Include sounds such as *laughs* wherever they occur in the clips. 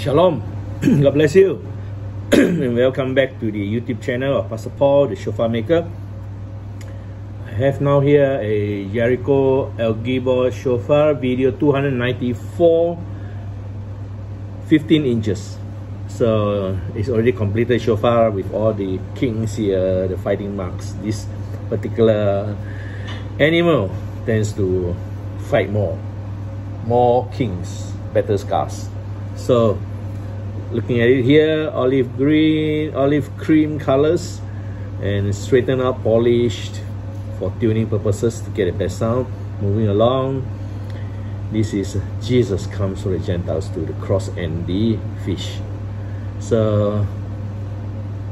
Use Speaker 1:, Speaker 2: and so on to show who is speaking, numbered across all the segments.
Speaker 1: Shalom. *clears throat* God bless you. *clears throat* and welcome back to the YouTube channel of Pastor Paul, the shofar maker. I have now here a Jericho El Gibor shofar video 294 15 inches. So it's already completed shofar with all the kings here, the fighting marks. This particular animal tends to fight more. More kings, better scars. So looking at it here, olive green, olive cream colors and straightened up, polished for tuning purposes to get the best sound. Moving along, this is Jesus comes for the Gentiles to the cross and the fish. So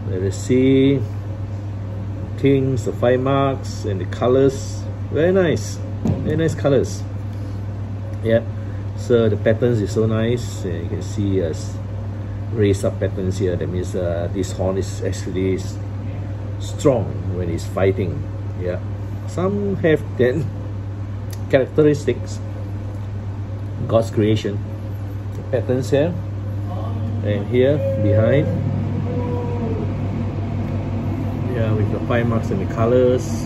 Speaker 1: let us see kings, the fight marks and the colors. Very nice. Very nice colors. Yeah. So the patterns is so nice. Uh, you can see us raised up patterns here. That means uh, this horn is actually strong when it's fighting. Yeah. Some have then *laughs* characteristics. God's creation. Patterns here and here behind yeah with the fight marks and the colors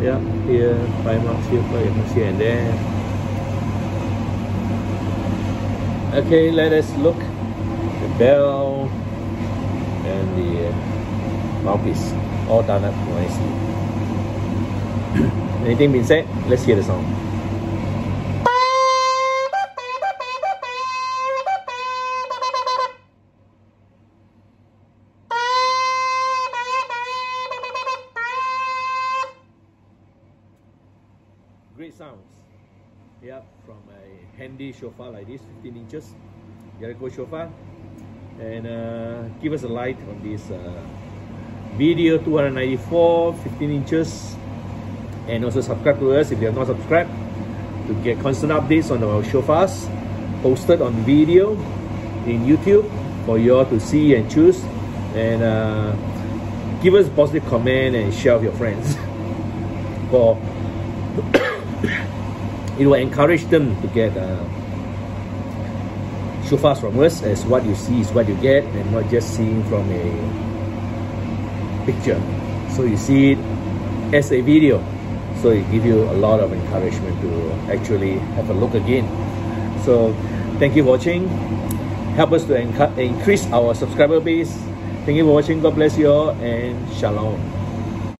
Speaker 1: yeah here fight marks here fight marks here and there okay let us look. The bell and the uh, mouthpiece. All done up nicely. *coughs* Anything been said? Let's hear the song. Great sounds. Yeah, from a handy shofar like this, 15 inches, Jericho shofar. And uh, give us a light on this uh, video 294, 15 inches. And also subscribe to us if you have not subscribed to get constant updates on our shofars posted on video in YouTube for you all to see and choose. And uh, give us positive comment and share with your friends *laughs* for it will encourage them to get uh, shofars from us as what you see is what you get and not just seeing from a picture. So you see it as a video. So it gives you a lot of encouragement to actually have a look again. So thank you for watching. Help us to increase our subscriber base. Thank you for watching. God bless you all and shalom.